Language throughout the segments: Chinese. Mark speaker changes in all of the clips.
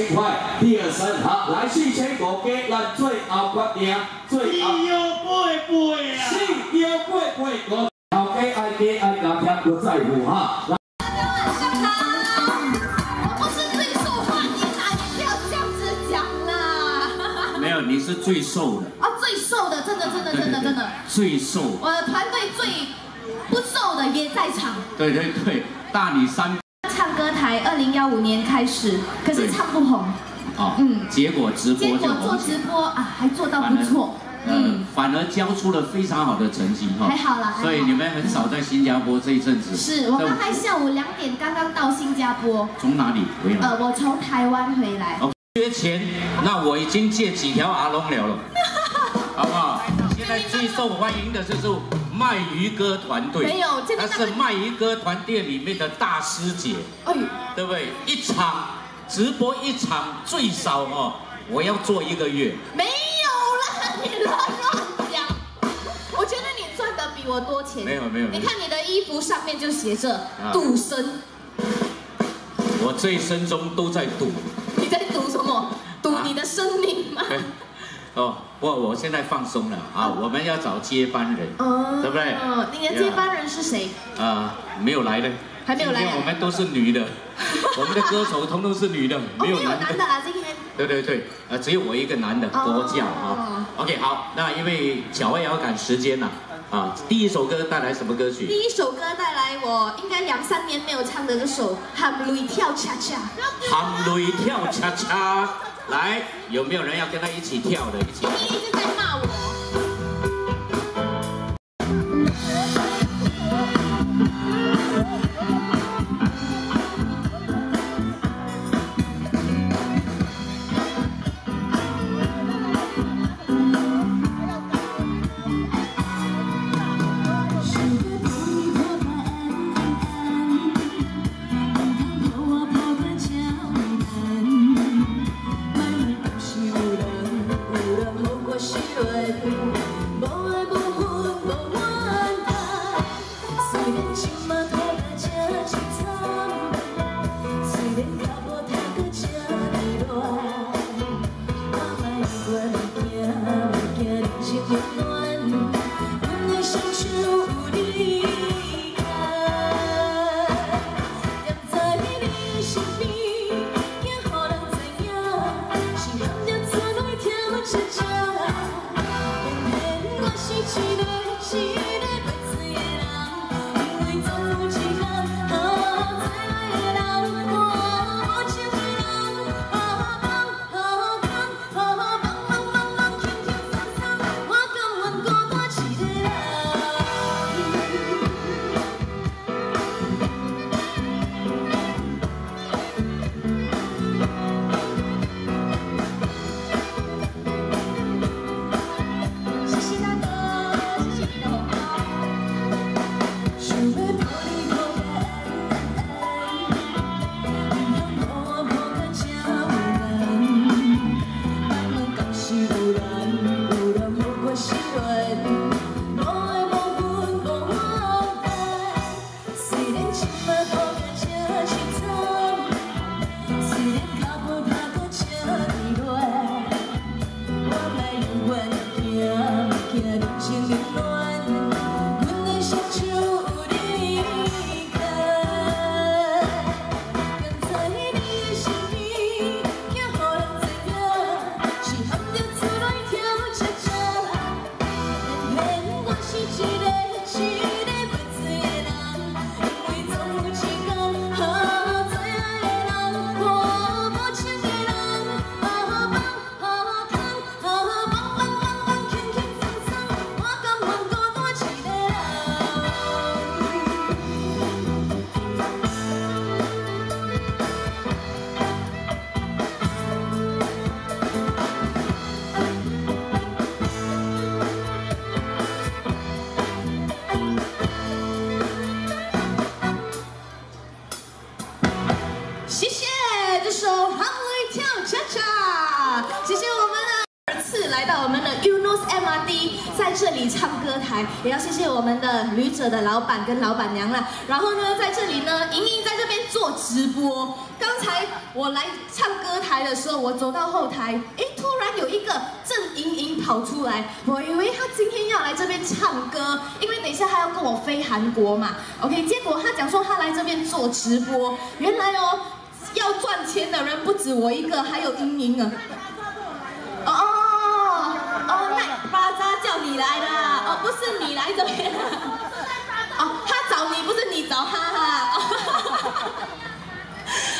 Speaker 1: 尽快，第二声好，来四千五加，咱最后决定，最后。四幺八八啊！四幺八八五，后家爱家爱家听不在乎哈。
Speaker 2: 大家晚上好，我不是最受欢迎啦，你不要这样子讲啦。
Speaker 3: 没有，你是最瘦的。
Speaker 2: 啊，最瘦的，真的真的真的真的。
Speaker 3: 最瘦。
Speaker 2: 我的团队最不瘦的也在场。
Speaker 3: 对对对，大你三。
Speaker 2: 唱歌台二零幺五年开始，可是唱不红。
Speaker 3: 哦，嗯，结果直播
Speaker 2: 结果做直播啊，还做到不错。
Speaker 3: 嗯，反而交出了非常好的成绩
Speaker 2: 哈。还好啦，
Speaker 3: 所以你们很少在新加坡这一阵子。
Speaker 2: 是我刚才下午两点刚刚到新加坡。
Speaker 3: 从哪里回来？
Speaker 2: 呃，我从台湾回来。
Speaker 3: 哦，缺钱，那我已经借几条阿龙了了，好不好？现在最受欢迎的就是卖鱼哥团队。
Speaker 2: 没有，
Speaker 3: 他是卖鱼哥团队里面的大师姐。哎，对不对？一场直播一场最少哦，我要做一个月。
Speaker 2: 没。你乱乱讲！我觉得你赚的比我多钱。
Speaker 3: 没有没有。
Speaker 2: 你看你的衣服上面就写着赌神。
Speaker 3: 我这一生中都在赌。
Speaker 2: 你在赌什么？赌你的生命吗？
Speaker 3: 哦，不，我现在放松了啊！我们要找接班人，对不对？
Speaker 2: 哦，你的接班人是谁？
Speaker 3: 啊，没有来的。
Speaker 2: 还没有来。
Speaker 3: 我们都是女的，我们的歌手通通是女的，
Speaker 2: 没有男的啊，今天。
Speaker 3: 对对对，呃，只有我一个男的多叫啊。OK，好，那因为小也要赶时间呐，啊，第一首歌带来什么歌曲？
Speaker 2: 第一首歌带来我应该两三年没有唱的这首《喊雷跳恰恰》。
Speaker 3: 喊雷跳恰恰，来，有没有人要跟他一起跳的？一起。you 也要谢谢我们的旅者的老板跟老板娘了。然后呢，在这里呢，莹莹在这边做直播。刚才我来唱歌台的时候，我走到后台，哎，突然有一个郑莹莹跑出来，我以为她今天要来这边唱歌，因为等一下她要跟我飞韩国嘛。OK，结果她讲说她来这边做直播，原来哦，要赚钱的人不止我一个，还有莹莹啊。哦。哦，那巴扎你来的，哦，不是你来这边，哦，他找你，不是你找他哈。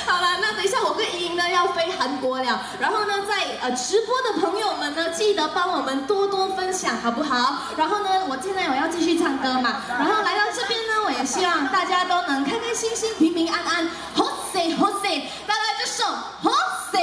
Speaker 3: 好了，那等一下我跟莹莹呢要飞韩国了，然后呢，在呃直播的朋友们呢，记得帮我们多多分享，好不好？然后呢，我现在我要继续唱歌嘛，然后来到这边呢，我也希望大家都能开开心心、平平安安，好势好势，带来这首好势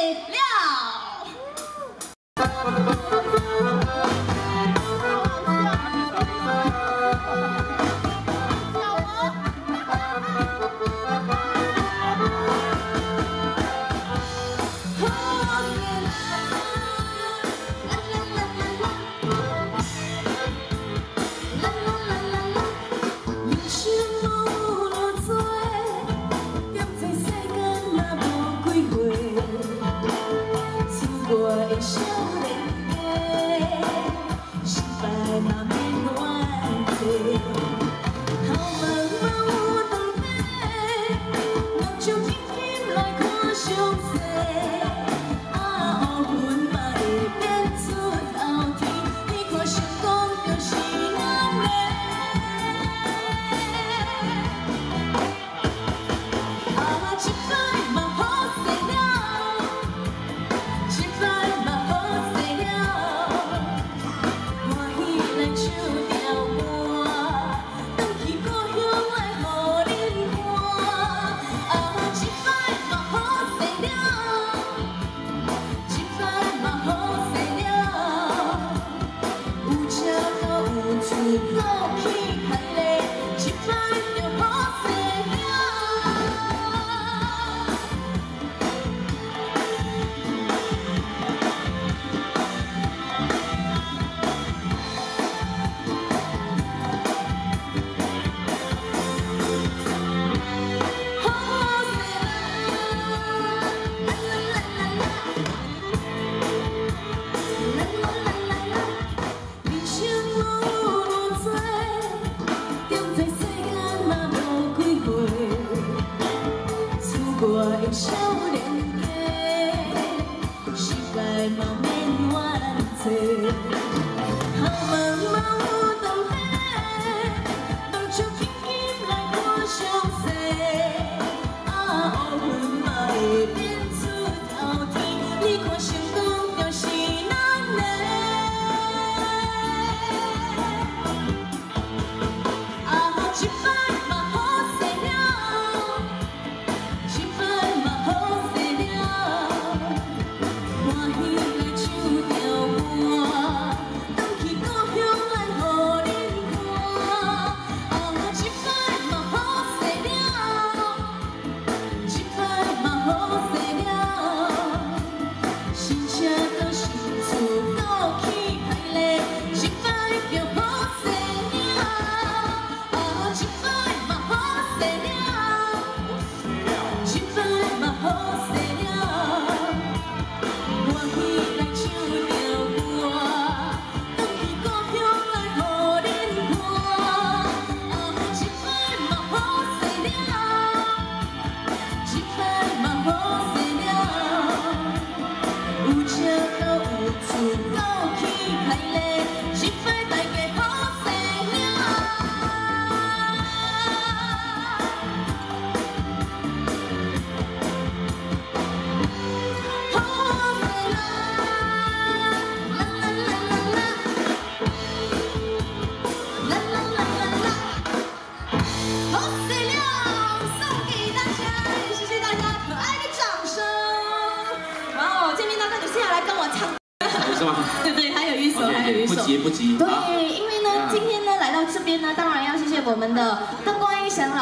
Speaker 2: của em sao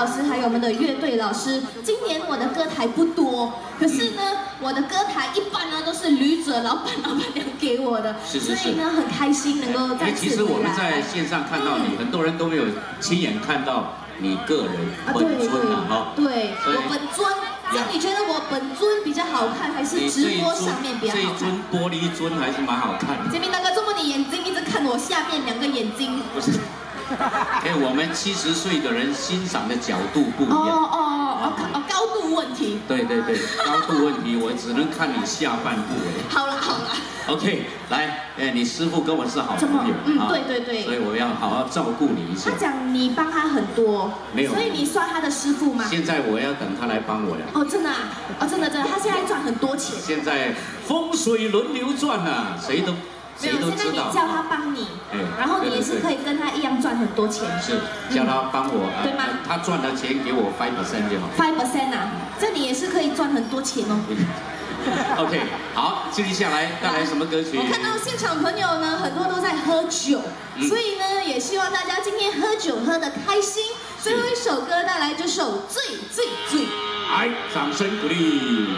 Speaker 2: 老师，还有我们的乐队老师。今年我的歌台不多，可是呢，我的歌台一般呢都是旅者老板老板娘给我的，
Speaker 4: 是是是，
Speaker 2: 所以呢很开心能够在
Speaker 4: 其实我们在线上看到你，很多人都没有亲眼看到你个人本尊的哈。
Speaker 2: 对，我本尊。那你觉得我本尊比较好看，还是直播上面比较好看？
Speaker 4: 这一尊玻璃尊还是蛮好看的。
Speaker 2: 杰明大哥，这么你眼睛一直看我下面两个眼睛？
Speaker 4: 不是。哎，我们七十岁的人欣赏的角度不一样。哦哦
Speaker 2: 哦哦，高度问题。
Speaker 4: 对对对，高度问题，我只能看你下半部。
Speaker 2: 好了好了。
Speaker 4: OK，来，哎，你师傅跟我是好朋友，
Speaker 2: 嗯，对对对。
Speaker 4: 所以我要好好照顾你一下。
Speaker 2: 他讲你帮他很多，
Speaker 4: 没有，
Speaker 2: 所以你算他的师傅吗？
Speaker 4: 现在我要等他来帮我了。
Speaker 2: 哦，真的啊，哦，真的真的，他现在赚很多钱。
Speaker 4: 现在风水轮流转啊，谁都。
Speaker 2: 没有，现在你叫他帮你，然后你也是可以跟他一样赚很多钱。
Speaker 4: 是，叫他帮我，
Speaker 2: 对吗？
Speaker 4: 他赚的钱给我 five percent 就好。
Speaker 2: five percent 啊，这你也是可以赚很多钱哦。
Speaker 4: OK，好，接下来带来什么歌曲？
Speaker 2: 我看到现场朋友呢，很多都在喝酒，所以呢，也希望大家今天喝酒喝的开心。最后一首歌带来这首《醉醉醉》，
Speaker 4: 来，掌声鼓励。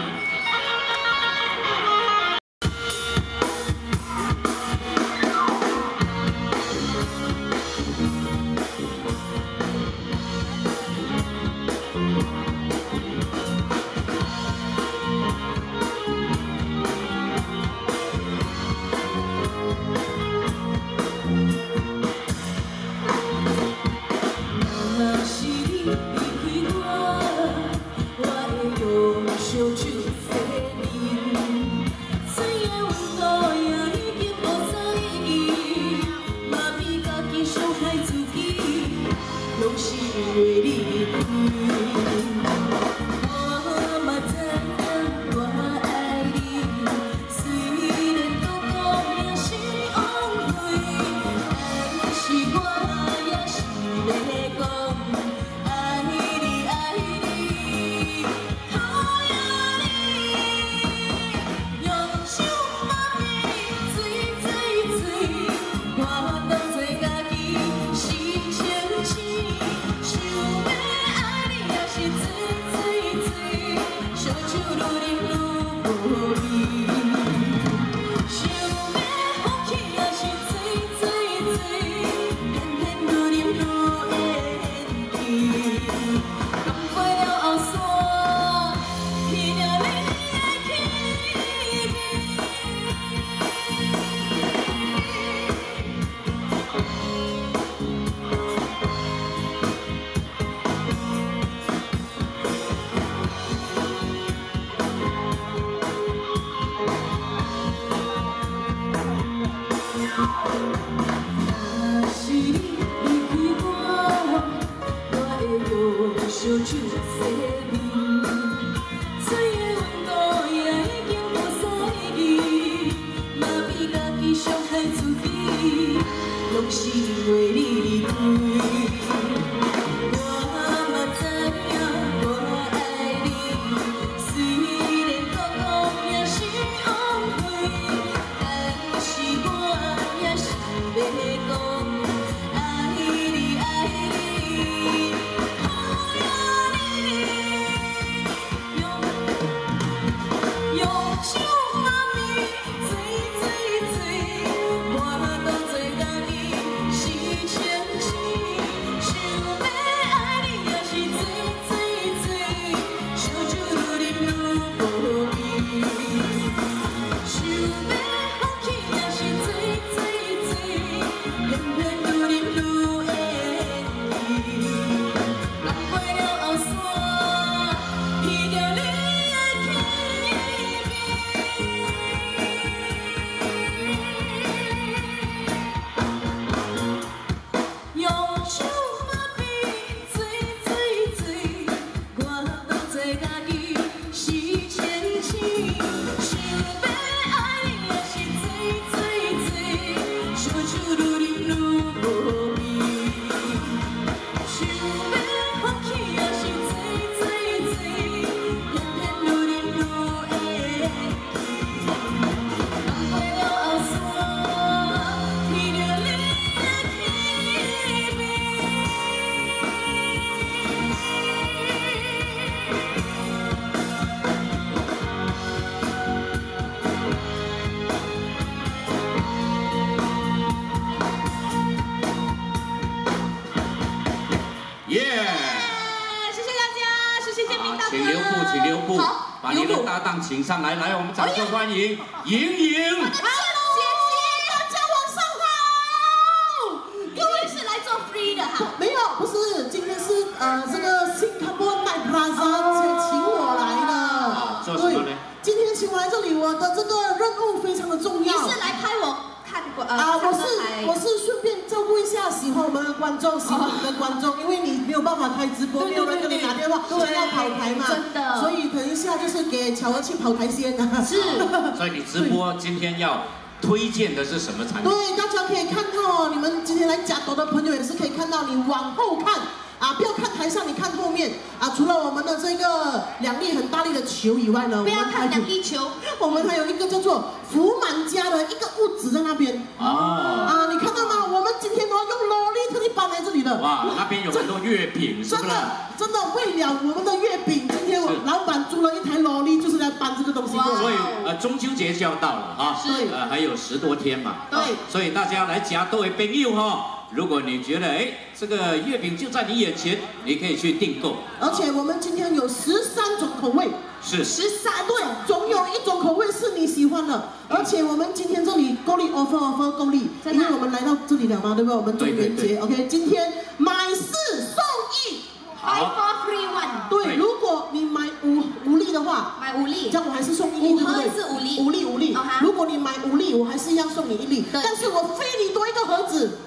Speaker 4: 耶，谢谢大家，谢谢谢大哥。请留步请留步，把你的搭档请上来，来，我们掌声欢迎莹莹。
Speaker 2: Hello，姐姐，大家晚上好。各位是来做 free 的哈，
Speaker 5: 没有，不是，今天是呃这个新 combo my plaza。请请我来的。
Speaker 4: 这是。
Speaker 5: 今天请我来这里，我的这个任务非常的重要。
Speaker 2: 你是来拍我看，
Speaker 5: 啊，我是我是顺便照顾一下喜欢我们的观众，喜欢我们的观众，因为你。法开直播，没有人跟你打电话，都要跑台嘛。
Speaker 2: 真的。
Speaker 5: 所以等一下就是给乔儿去跑台先
Speaker 2: 啊。是。
Speaker 4: 所以你直播今天要推荐的是什么产品？
Speaker 5: 对，大家可以看到哦，你们今天来加多的朋友也是可以看到，你往后看。啊！不要看台上，你看后面啊！除了我们的这个两粒很大力的球以外呢，
Speaker 2: 不要看两粒球，
Speaker 5: 我们还有一个叫做福满家的一个物质在那边啊啊！你看到吗？今天哦用萝莉特地搬来这里的。
Speaker 4: 哇，那边有很多月饼，
Speaker 5: 真的真的为了我们的月饼，今天我老板租了一台萝莉，就是来搬这个东西。
Speaker 4: 所以呃，中秋节就要到了啊，
Speaker 5: 对，
Speaker 4: 呃还有十多天嘛，
Speaker 5: 对，
Speaker 4: 所以大家来夹各位朋友哈。如果你觉得哎，这个月饼就在你眼前，你可以去订购。
Speaker 5: 而且我们今天有十三种口味，
Speaker 4: 是。
Speaker 5: 十三对，总有一种口味是你喜欢的。而且我们今天这里够力 offer offer 够力，因为我们来到这里了嘛，对不对？我们中元节，OK，今天买四送一
Speaker 2: ，buy four free one。
Speaker 5: 对，如果你买五五粒的话，
Speaker 2: 买五粒，
Speaker 5: 这样我还是送一粒，
Speaker 2: 对不对？是五粒，
Speaker 5: 五粒五粒。如果你买五粒，我还是一样送你一粒，但是我非你多一个盒子。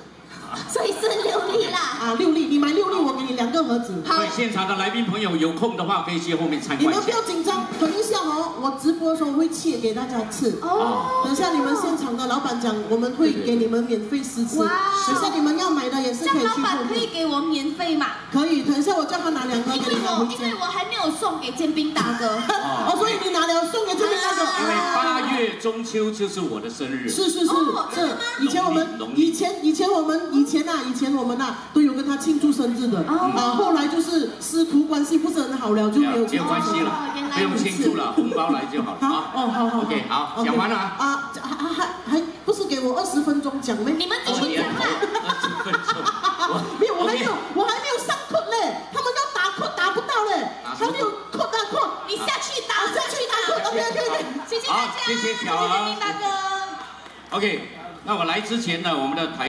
Speaker 2: 所以是六粒啦，
Speaker 5: 啊，六粒，你买六粒，我给你两个盒子。
Speaker 4: 好，现场的来宾朋友有空的话，可以去后面参观。
Speaker 5: 你们不要紧张，等一下哦，我直播的时候会切给大家吃。哦。等下你们现场的老板讲，我们会给你们免费试吃。哇。等下你们要买的也是可以去。
Speaker 2: 老板可以给我免费嘛？
Speaker 5: 可以，等一下我叫他拿两个给你
Speaker 2: 们因为我还没有送给建兵大哥。
Speaker 5: 哦，所以你拿了送给建兵大哥。
Speaker 4: 因为八月中秋就是我的生日。
Speaker 5: 是是是是。以前我们以前以前我们以前呐以前我。我们呐都有跟他庆祝生日的啊，后来就是师徒关系不是很好了，就没有
Speaker 4: 没有关系了，不用庆祝了，红包来就好了啊。哦，好好，OK，好，讲完了啊，
Speaker 5: 还还还不是给我二十分钟讲没？
Speaker 2: 你们继续讲啊。
Speaker 4: 二十分钟，
Speaker 5: 没有，我还没有，我还没有上课嘞，他们要打课打不到嘞，还没有课打课，
Speaker 2: 你下去打，下去打
Speaker 5: ，OK OK OK，
Speaker 2: 谢谢大家，
Speaker 4: 谢谢小
Speaker 2: 大哥。
Speaker 4: OK，那我来之前呢，我们的台。